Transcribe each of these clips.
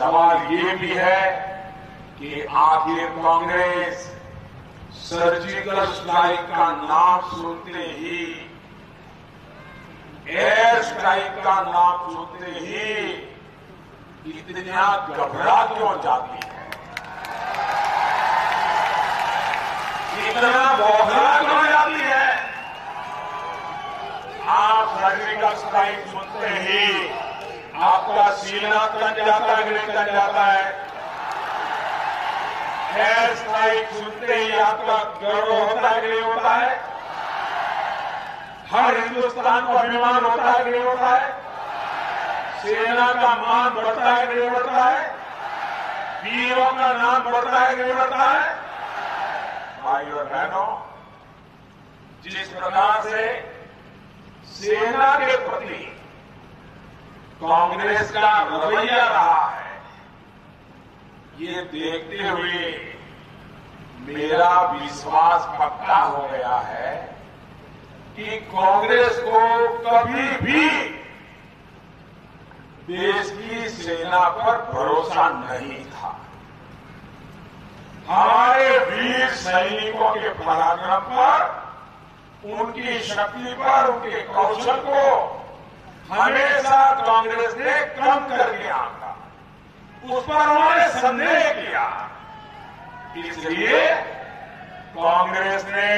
सवाल ये भी है कि आखिर कांग्रेस सर्जिकल स्ट्राइक का नाम सुनते ही, एयर स्ट्राइक का नाम सुनते ही इतना घबरा क्यों जाती है? इतना बौखला क्यों जाती है? आप सर्जिकल स्ट्राइक सुनते ही आपका सीना तन जाता है। नहीं तन जाता है स्ट्राइक सुनते ही आपका गर्व होता है नहीं होता है। हर हिंदुस्तान को अभिमान होता है नहीं होता है। सेना का मान बढ़ता है नहीं बढ़ता है। वीरों का नाम बढ़ता है नहीं बढ़ता है। भाई और बहनों, जिस प्रकार से सेना के प्रति कांग्रेस का रवैया रहा है। ये देखते हुए मेरा विश्वास पक्का हो गया है कि कांग्रेस को कभी भी देश की सेना पर भरोसा नहीं था। हमारे वीर सैनिकों के पराक्रम पर, उनकी शक्ति पर, उनके कौशल को हमेशा कांग्रेस ने कम करके था। उस पर उन्होंने संदेह किया। इसलिए कांग्रेस ने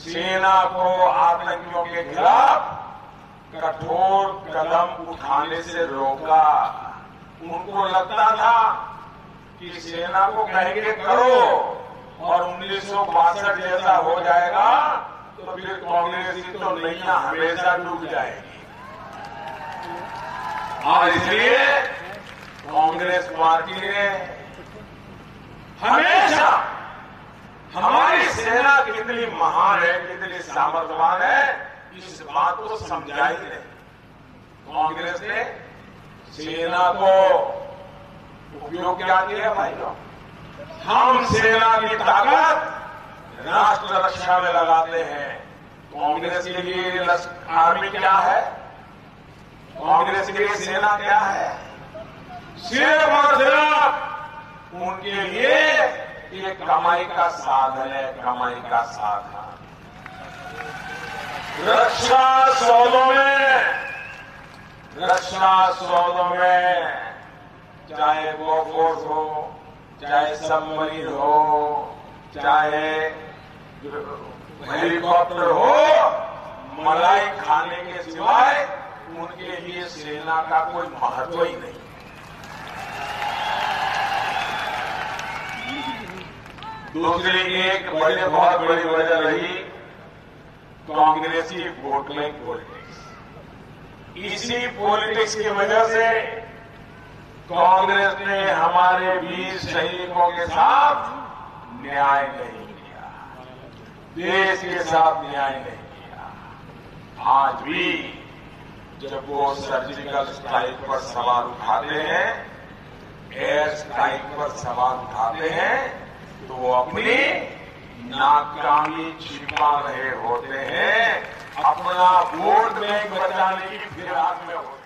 सेना को आतंकियों के खिलाफ कठोर कदम उठाने से रोका। उनको लगता था कि सेना को कहेंगे, करो, और उन्नीस सौ बासठ जैसा हो जाएगा तो फिर कांग्रेस की तो नैया हमेशा डूब जाएगी। और इसलिए कांग्रेस पार्टी ने हमेशा हमारी सेना कितनी महान है, कितनी सामर्थवान है, इस बात को समझाई नहीं कांग्रेस ने सेना को उपयोग क्या किया भाई लोग हम सेना की ताकत राष्ट्र रक्षा में लगाते हैं। कांग्रेस के लिए आर्मी क्या है? कांग्रेस के सेना क्या है? सिर्फ़ और सिर्फ़ उनके लिए ये कमाई का साधन है, कमाई का साधन। रक्षा सौदों में रक्षा सौदों में, चाहे बोफोर्स हो, चाहे सबमरीन हो, चाहे हेलीकॉप्टर हो, मलाई खाने के सिवाय उनके लिए सेना का कोई महत्व ही नहीं। दूसरी एक बड़े, बहुत बड़ी वजह रही कांग्रेस वोट बैंक पॉलिटिक्स इसी पॉलिटिक्स की वजह से कांग्रेस ने हमारे वीर सैनिकों के साथ न्याय नहीं किया। देश के साथ न्याय नहीं किया। आज भी जब वो सर्जिकल स्ट्राइक पर सवाल उठाते हैं एयर स्ट्राइक पर सवाल उठाते हैं तो वो अपनी नाकामी छिपा रहे होते हैं, अपना वोट बैंक बचाने की फिराक में होते